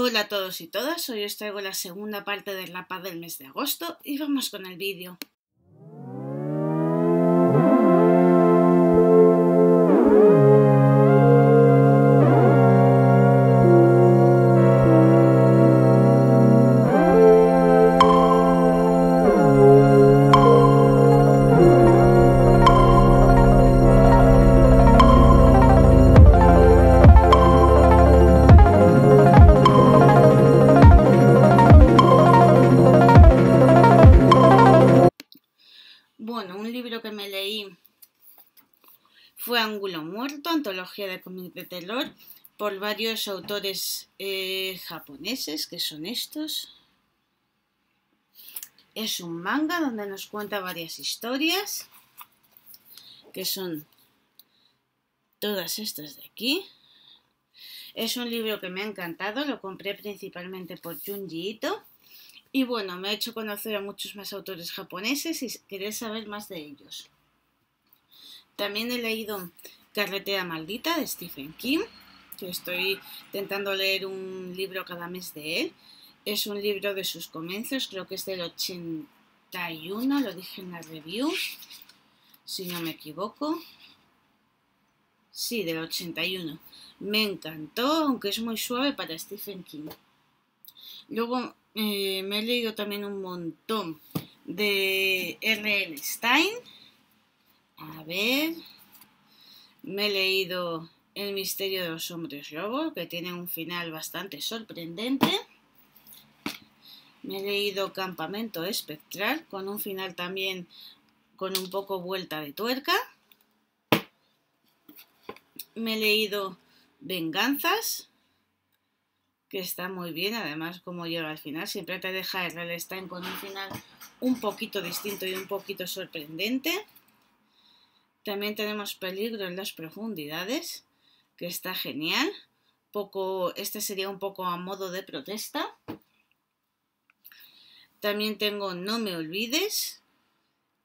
Hola a todos y todas, hoy os traigo la segunda parte del Paz del mes de agosto y vamos con el vídeo. Fue Ángulo Muerto, antología de cómic de terror, por varios autores eh, japoneses, que son estos. Es un manga donde nos cuenta varias historias, que son todas estas de aquí. Es un libro que me ha encantado, lo compré principalmente por Junji Ito y bueno, me ha hecho conocer a muchos más autores japoneses y querer saber más de ellos. También he leído Carretera Maldita de Stephen King, estoy intentando leer un libro cada mes de él. Es un libro de sus comienzos, creo que es del 81, lo dije en la review, si no me equivoco. Sí, del 81. Me encantó, aunque es muy suave para Stephen King. Luego eh, me he leído también un montón de R.L. Stein. A ver. Me he leído El misterio de los hombres lobo, que tiene un final bastante sorprendente. Me he leído Campamento Espectral, con un final también con un poco vuelta de tuerca. Me he leído Venganzas, que está muy bien, además como llega al final, siempre te deja el Stein con un final un poquito distinto y un poquito sorprendente. También tenemos Peligro en las profundidades, que está genial. Poco, este sería un poco a modo de protesta. También tengo No me olvides,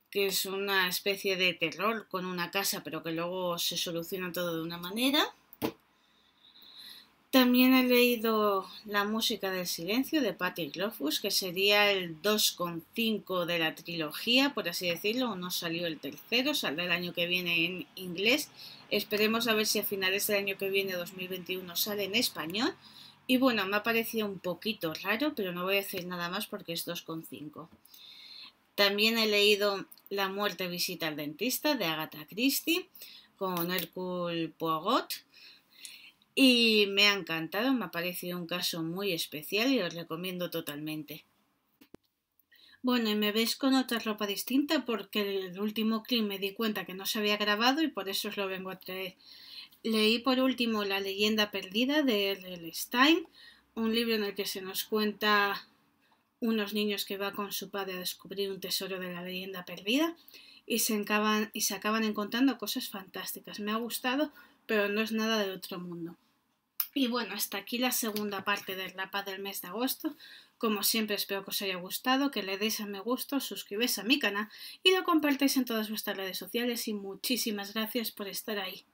que es una especie de terror con una casa, pero que luego se soluciona todo de una manera. También he leído La música del silencio de Patty Glofus, que sería el 2,5 de la trilogía, por así decirlo. No salió el tercero, saldrá el año que viene en inglés. Esperemos a ver si a finales del año que viene, 2021, sale en español. Y bueno, me ha parecido un poquito raro, pero no voy a decir nada más porque es 2,5. También he leído La muerte visita al dentista de Agatha Christie con Hercule Poirot y me ha encantado, me ha parecido un caso muy especial y os recomiendo totalmente. Bueno, y me veis con otra ropa distinta porque el último clip me di cuenta que no se había grabado y por eso os lo vengo a traer. Leí por último La leyenda perdida de R.L. Stein, un libro en el que se nos cuenta unos niños que van con su padre a descubrir un tesoro de la leyenda perdida y se, acaban, y se acaban encontrando cosas fantásticas. Me ha gustado, pero no es nada de otro mundo. Y bueno, hasta aquí la segunda parte del Paz del mes de agosto. Como siempre espero que os haya gustado, que le deis a me gusta, suscribáis a mi canal y lo compartáis en todas vuestras redes sociales y muchísimas gracias por estar ahí.